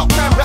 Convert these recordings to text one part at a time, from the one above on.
up,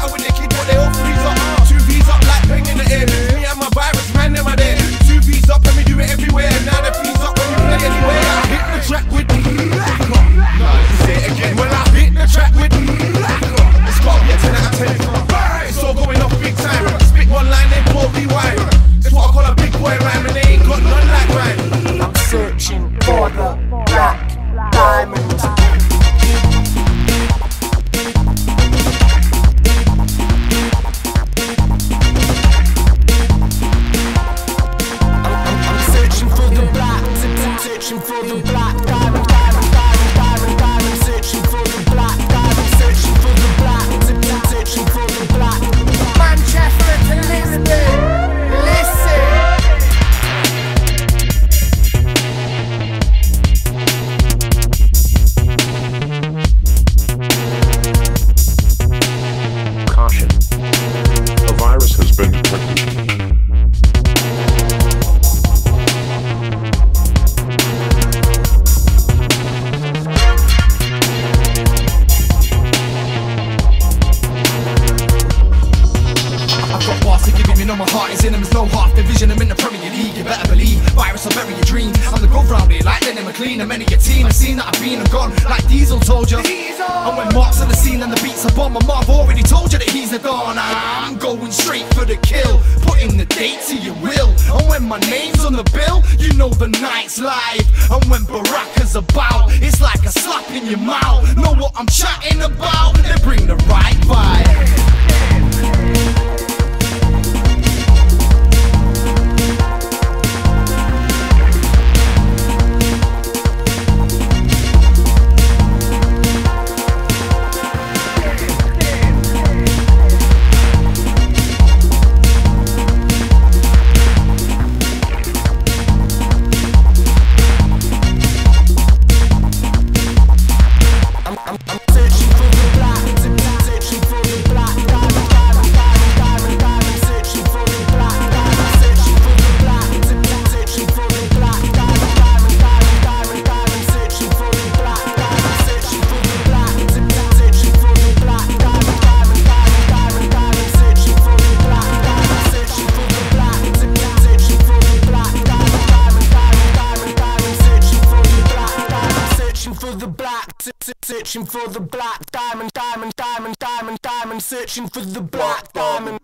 in him. There's no half division, I'm in the Premier League. You better believe, virus, I bury your dreams. I'm the growth round here, like Lenny McLean. I'm many a team, I've seen that I've been and gone, like Diesel told you. And when Mark's on the scene and the beats are bomb, my Marv already told you that he's the dawn. I'm going straight for the kill, putting the date to your will. And when my name's on the bill, you know the night's live. And when Baraka's about, it's like a slap in your mouth. Know what I'm chatting about? They bring the right vibe. Searching for the black diamond, diamond, diamond, diamond, diamond, searching for the black diamond.